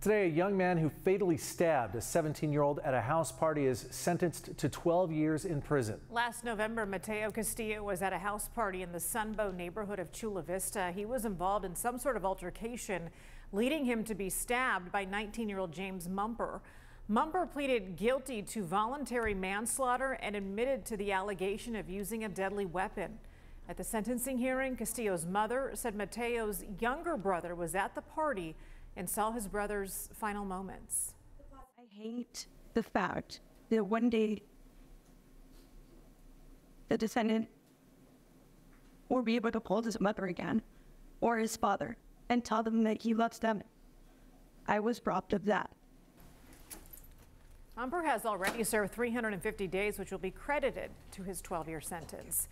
Today, a young man who fatally stabbed a 17 year old at a house party is sentenced to 12 years in prison. Last November, Mateo Castillo was at a house party in the Sunbow neighborhood of Chula Vista. He was involved in some sort of altercation, leading him to be stabbed by 19 year old James Mumper. Mumper pleaded guilty to voluntary manslaughter and admitted to the allegation of using a deadly weapon. At the sentencing hearing, Castillo's mother said Mateo's younger brother was at the party and saw his brother's final moments. I hate the fact that one day the descendant will be able to hold his mother again or his father and tell them that he loves them. I was robbed of that. Mumper has already served 350 days, which will be credited to his 12 year sentence.